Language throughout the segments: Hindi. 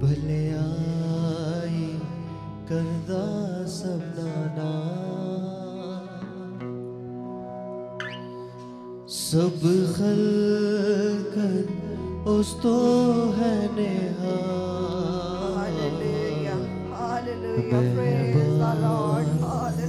भलाई करदा सबना उस तो है Neha Hallelujah, hallelujah, praise the Lord.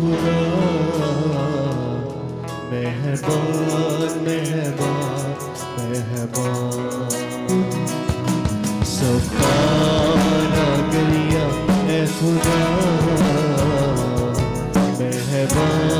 खुदा मेहरबान मेहरबान मेहरबान। सबका करिया खुदा। मेहरबान।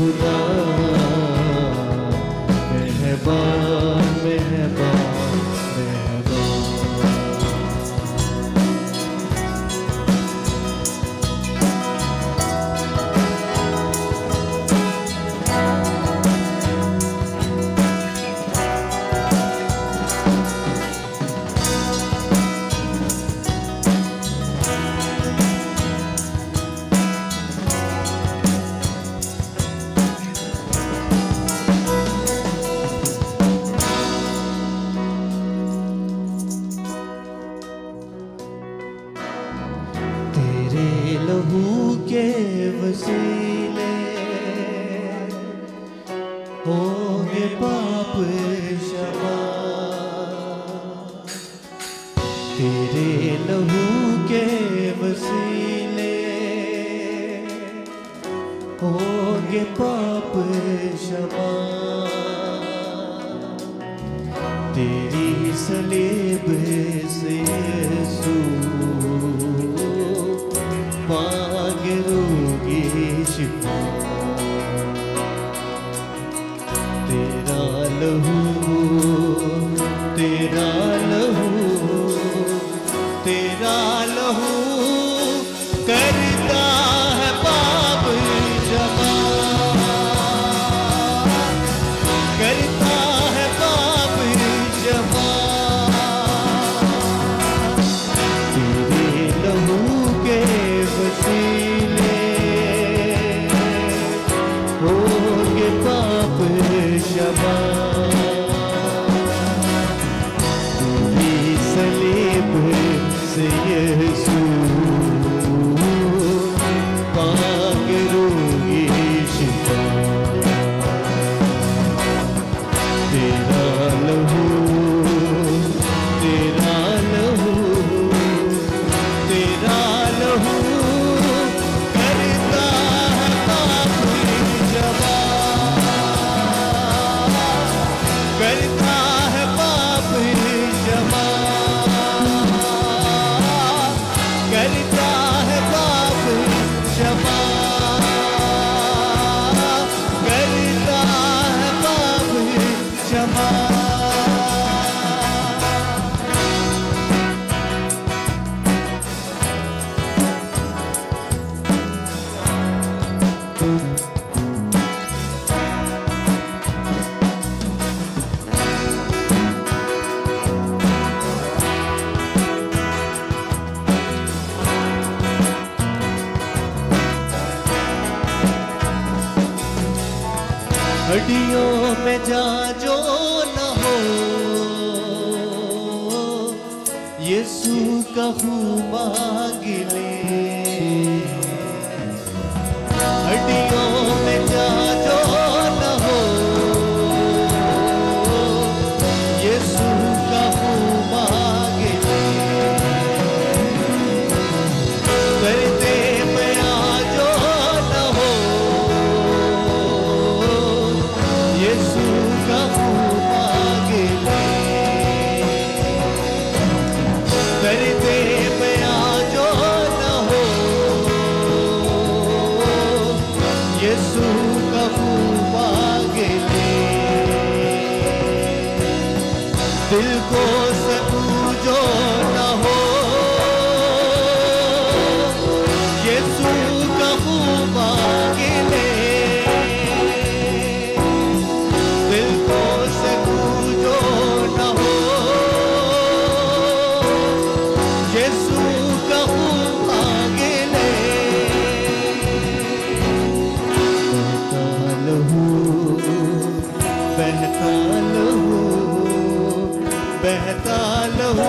árvore da celebres Jesús. नदियों में जा जो न हो। यीशु कहू मांग ले। हड्डियों यीशु कबू पागले दिल को बहता लहू बहता लहू